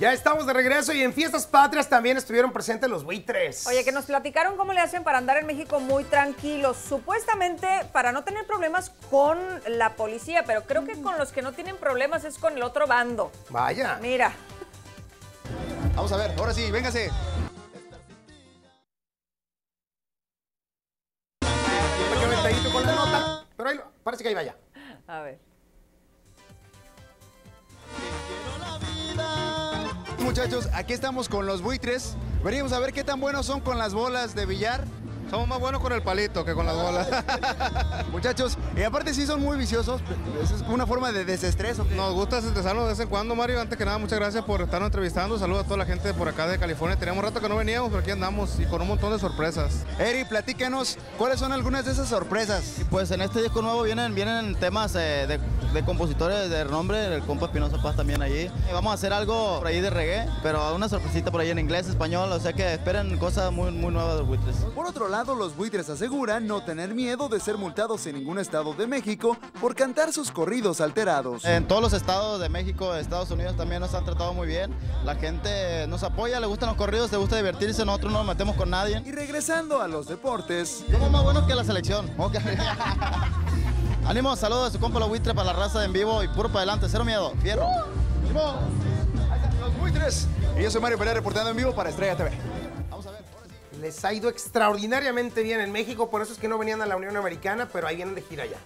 Ya estamos de regreso y en Fiestas Patrias también estuvieron presentes los buitres. Oye, que nos platicaron cómo le hacen para andar en México muy tranquilos, supuestamente para no tener problemas con la policía, pero creo que con los que no tienen problemas es con el otro bando. Vaya. Mira. Vamos a ver, ahora sí, véngase. Pero ahí parece que ahí vaya. A ver. Muchachos, aquí estamos con los buitres. Venimos a ver qué tan buenos son con las bolas de billar. Somos más buenos con el palito que con las bolas. Muchachos, y aparte sí son muy viciosos. Es una forma de desestrés. ¿o qué? Nos gusta estresarnos de vez en cuando, Mario. Antes que nada, muchas gracias por estarnos entrevistando. Saludos a toda la gente por acá de California. Teníamos rato que no veníamos, pero aquí andamos y con un montón de sorpresas. Eri, platícanos, ¿cuáles son algunas de esas sorpresas? Pues en este disco nuevo vienen, vienen temas eh, de, de compositores de renombre, el compa Espinosa Paz también allí. Y vamos a hacer algo por ahí de reggae, pero una sorpresita por ahí en inglés, español, o sea que esperen cosas muy, muy nuevas de Buitres. Por otro lado, los buitres aseguran no tener miedo de ser multados en ningún estado de México por cantar sus corridos alterados. En todos los estados de México, Estados Unidos también nos han tratado muy bien. La gente nos apoya, le gustan los corridos, le gusta divertirse, nosotros no nos metemos con nadie. Y regresando a los deportes, Somos más buenos que la selección. Ok. Ánimo, saludos a su compa los buitres para la raza en vivo y puro para adelante, cero miedo, fierro. Los buitres. Y yo soy Mario Pérez reportando en vivo para Estrella TV. Les ha ido extraordinariamente bien en México, por eso es que no venían a la Unión Americana, pero ahí vienen de gira ya.